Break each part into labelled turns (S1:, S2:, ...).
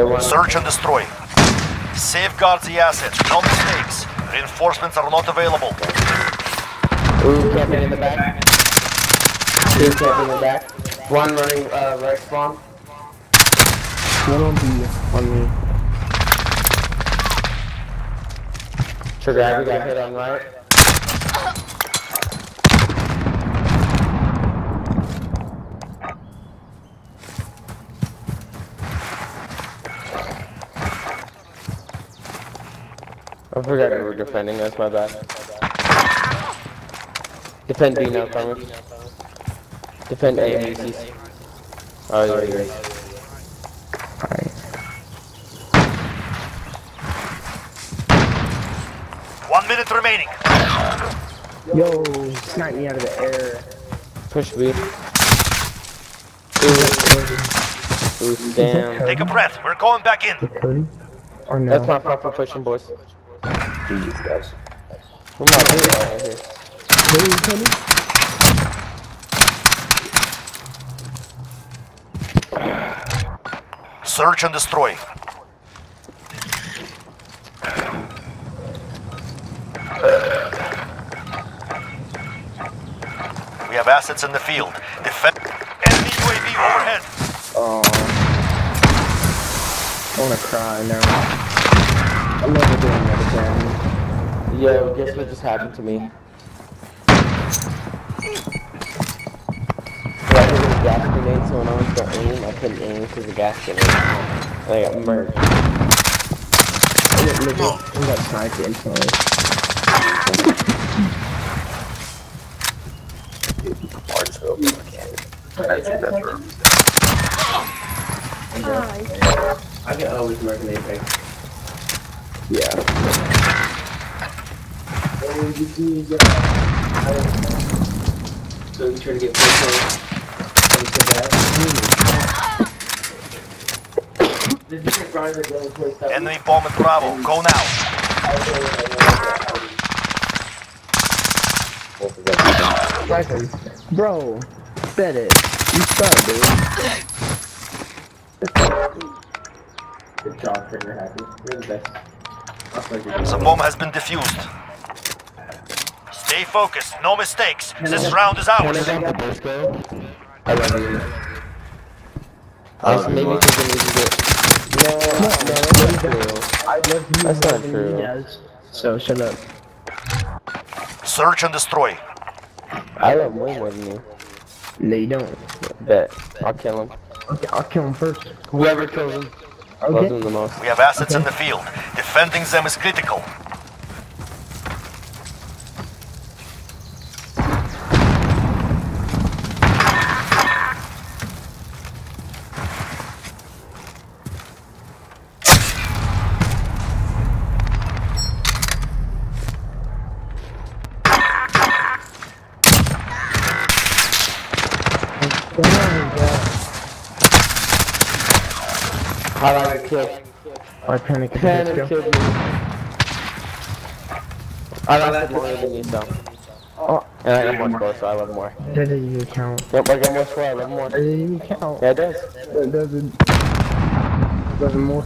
S1: Everyone.
S2: Search and destroy. Safeguard the assets. No mistakes. Reinforcements are not available.
S1: Ooh, camping in the back. Two camping in the back. One running uh, right spawn.
S3: One on B, on me.
S1: Trigger Happy got hit on right. I forgot we were defending, that's my bad. Defend B now, Carmen. Defend A, B, C. Oh, yeah, yeah, yeah.
S3: Alright.
S2: One minute remaining.
S3: Yo, snipe me out of the air.
S1: Push B. Ooh, Ooh damn.
S2: Take a breath. We're going back in.
S3: Cody? Or no?
S1: That's my proper pushing, boys.
S3: Jeez, guys.
S1: Not doing that right here.
S3: Cody, Cody?
S2: Search and destroy. We have assets in the field. Defend. Enemy UAV overhead.
S3: Oh. I wanna cry now. I'm never doing that again.
S1: Yeah, guess what just happened to me? So I hit a gas grenade, so when I went to aim, I couldn't aim because the gas grenade. And I got murked.
S3: I didn't live it. I got sniped instantly.
S1: I can always murk anything.
S3: Yeah.
S1: So we try to get personal.
S2: Enemy bomb at Bravo. Go now.
S3: Bro, bet it. You suck, dude.
S1: Good job, Trigger Happy. You're the best. I'll.
S2: The bomb has been defused. Stay focused. No mistakes. This round is
S1: Can I
S2: ours.
S1: grab the burst go? I love you. Also, maybe because we can get. No, no, that's not true.
S3: I love you
S1: That's not true.
S3: he. So shut up.
S2: Search and destroy.
S1: I love way more than you.
S3: No, you don't.
S1: Bet. I'll kill him.
S3: Okay, I'll kill him first.
S1: Whoever kills him, loves
S3: Okay.
S1: him the most.
S2: We have assets in the field. Defending them is critical.
S1: I like a kill.
S3: I panic at
S1: Panic
S3: this
S1: killed me. I lasted longer than you, so.
S3: Oh,
S1: And I got more score, so I love more.
S3: that doesn't even count.
S1: Yep, I got more score, I love more.
S3: That doesn't even count.
S1: Yeah, it does.
S3: That doesn't. Doesn't more.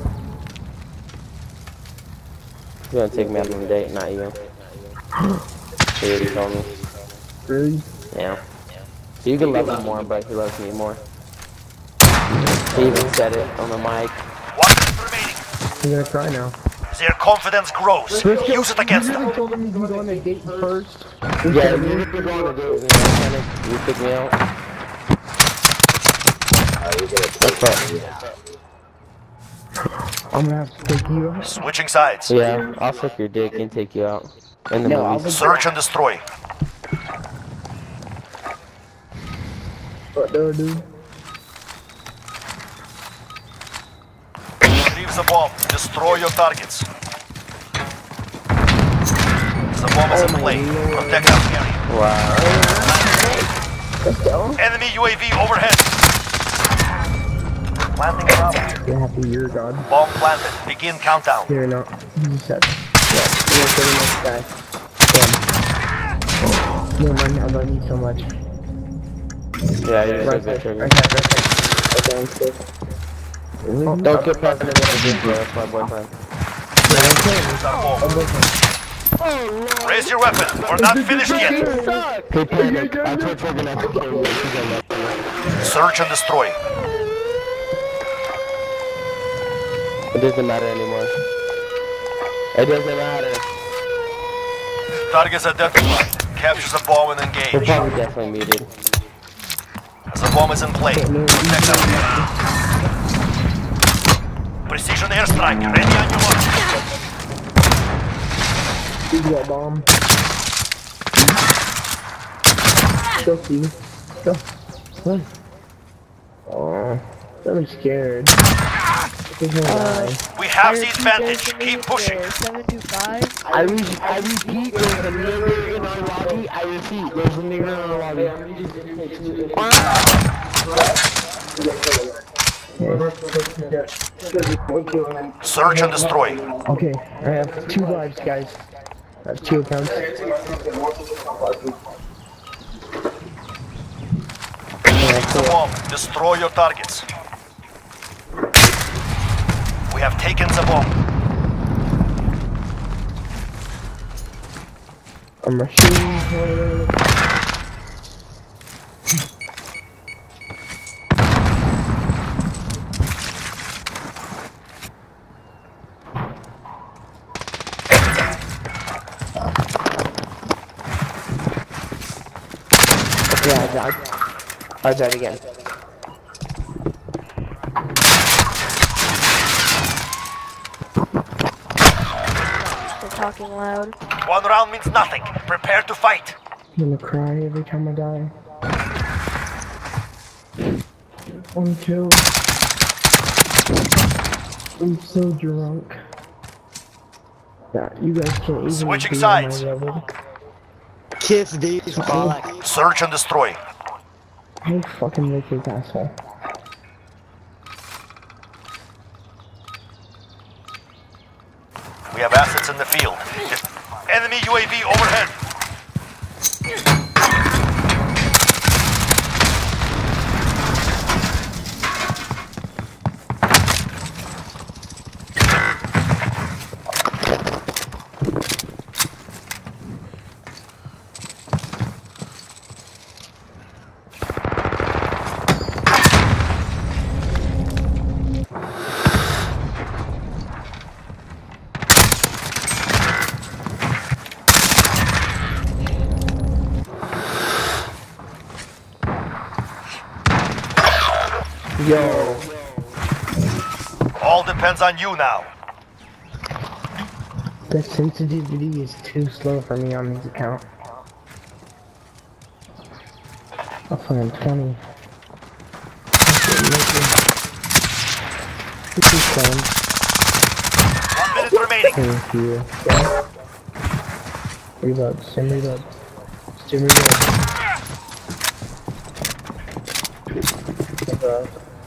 S1: You're gonna take me out on a date, not you. He already told me.
S3: Really?
S1: Yeah. So you can love him more, but he loves me more. He even said it on the mic.
S2: One.
S3: I'm gonna cry now.
S2: Their confidence grows. Use it against them.
S3: really told him he's going on a date first.
S1: Yeah, you if to do it, you know, kind of, you pick me out. That's right.
S3: I'm gonna have to take you out.
S2: Switching sides.
S1: Yeah, I'll suck your dick and take you out. In the
S3: No, I'll.
S2: Search and destroy.
S3: What do I do?
S2: Retrieve the bomb. Destroy your targets. The bomb is in play. Protect our area.
S1: Wow.
S2: Enemy UAV overhead. Planting Bravo.
S3: You're happy you're God.
S2: Bomb planted. Begin countdown.
S3: You're not. You said. Yeah, you're the next guy. Damn. No, man, I love you so much.
S1: Yeah, you're so
S3: Right
S1: good,
S3: side,
S1: Trigger.
S3: right side, right side. Okay, I'm safe.
S1: Oh, don't get past me with the bro. That's my boyfriend.
S2: Defuse. Raise your weapon. We're not finished yet.
S1: Hey, panic. I told we're gonna have to kill you. She's gonna let you.
S2: Search and destroy.
S1: It doesn't matter anymore. It doesn't matter.
S2: Targets identified. Capture the bomb and
S1: We're
S2: engage.
S1: probably definitely muted.
S2: The bomb is in play. Protect them. Precision airstrike. Ready on your mark.
S3: He's got bomb. Go see. Go. What? Oh, I'm scared. He's.
S2: We have the advantage. Keep pushing.
S1: I, re I repeat, there's a nigger in our lobby. I repeat, there's a nigger in our lobby.
S2: Search and destroy.
S3: Okay, I have two lives, guys. I have two accounts.
S2: The bomb. Destroy your targets. We have taken the bomb.
S3: I'm rushing.
S1: Yeah, I died. I died again.
S4: They're talking loud.
S2: One round means nothing. Prepare to fight.
S3: I'm gonna cry every time I die. One kill. I'm so drunk. Yeah, you guys can't even
S2: Switching
S3: be on my
S2: sides.
S3: Level.
S5: Kiss these fuck.
S2: Search and destroy.
S3: How fucking rich is asshole?
S2: We have assets in the field. Enemy UAV overhead.
S1: Yo,
S2: All depends on you now.
S3: The sensitivity is too slow for me on this account. I'll find 20. This is fun.
S2: One minute remaining.
S3: Thank you. Yeah. Reload, sim reload. Sim reload.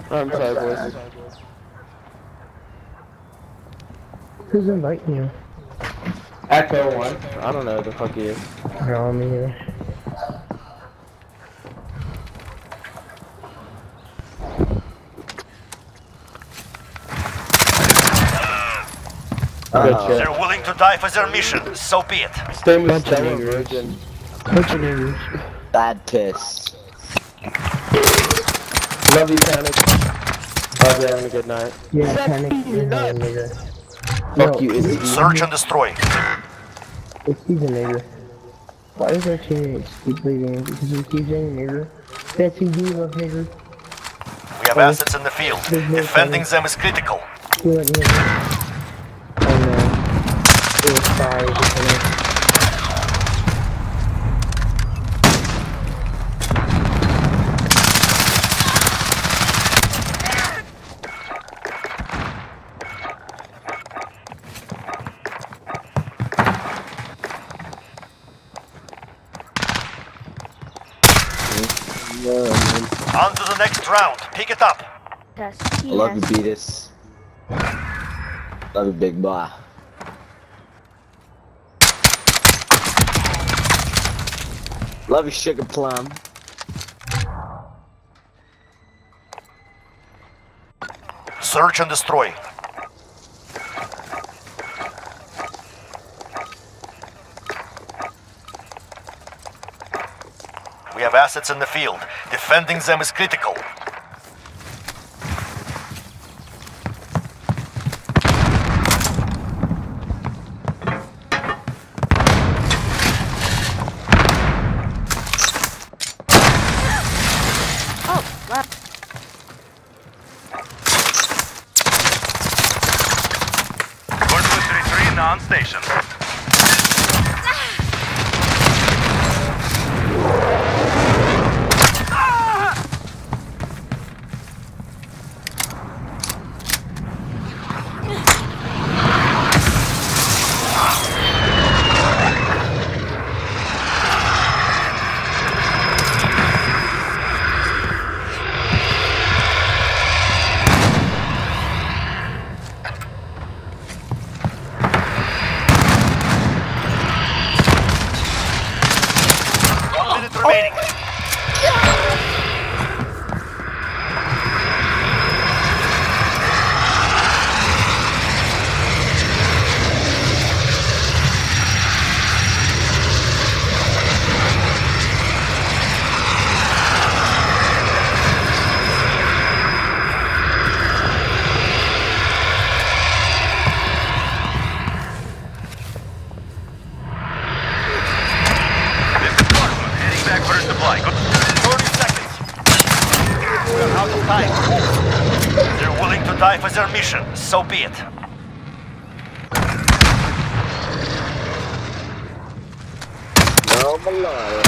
S1: I'm sorry, boys.
S3: Who's inviting you?
S1: Echo one. I don't know who the fuck he is.
S3: No, me either.
S1: Good shit.
S2: They're willing to die for their mission. So be it.
S1: Stay with
S3: Bunch of
S1: Stella
S3: niggers.
S1: Virgin.
S3: What's your name?
S5: Bad piss.
S1: Love you, Panic. Hope you're having a good night.
S3: Yeah, panic. You're not a nigger.
S1: Fuck
S3: No,
S1: you, Izzy.
S2: Search and destroy.
S3: It's he's a nigger. Why does our teammates keep leaving? Because we keep saying nigger. Betsy, do you love nigger?
S2: We have oh. assets in the field. Defending them is critical.
S3: Do it nigger. Oh no. It was five. because
S2: On to the next round. Pick it up.
S4: Test.
S5: I love you,
S4: Yes.
S5: Beatus. Love you, big boy. Love you, sugar plum.
S2: Search and destroy. We have assets in the field. Defending them is critical.
S4: Oh, left.
S6: One, two, three, three, non-station.
S2: One minute remaining.
S6: This is Markman, heading back for a supply. Good.
S2: 30 seconds. We are out of time. They're willing to die for their mission. So be it.
S5: No malada.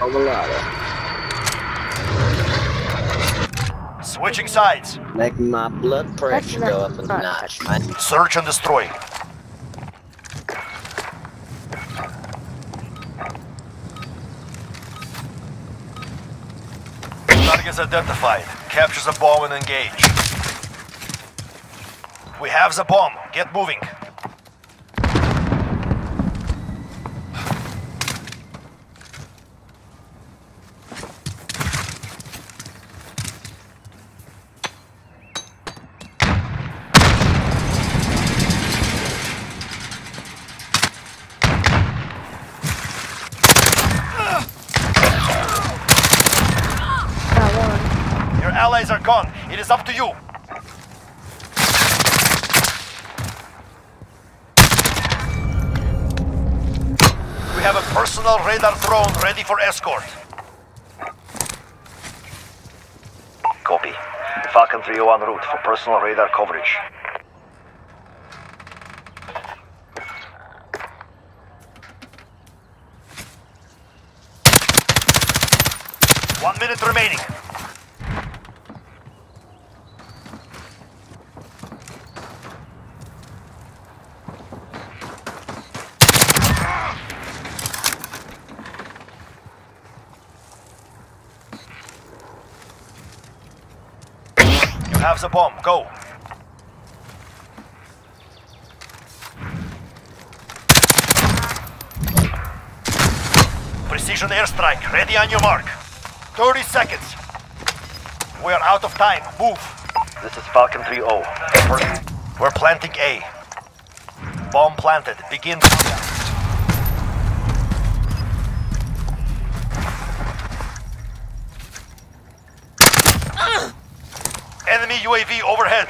S5: No malada.
S2: Switching sides.
S5: Make my blood pressure go up a
S4: not
S5: notch, man.
S2: Search and destroy. Targets identified. Capture the bomb and engage. We have the bomb. Get moving.
S4: Got one.
S2: Your allies are gone. It is up to you. We have a personal radar drone ready for escort. Copy. Falcon 3 en route for personal radar coverage. One minute remaining. Have the bomb. Go. Precision airstrike. Ready on your mark. 30 seconds. We are out of time. Move. This is Falcon 3-0. We're planting A. Bomb planted. Begin UAV overhead.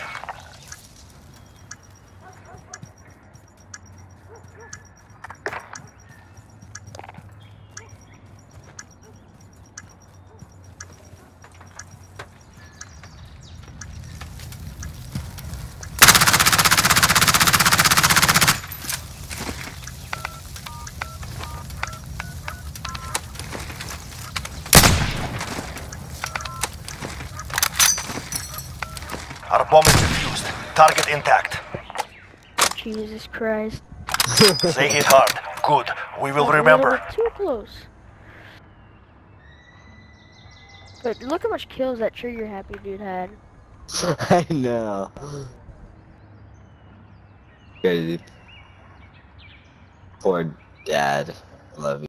S2: Our bomb is defused. Target intact.
S4: Jesus Christ.
S2: They hit hard. Good. We will oh,
S4: A little
S2: remember.
S4: bit Too close. But look how much kills that trigger happy dude had.
S5: I know. Crazy. Poor dad. Love you.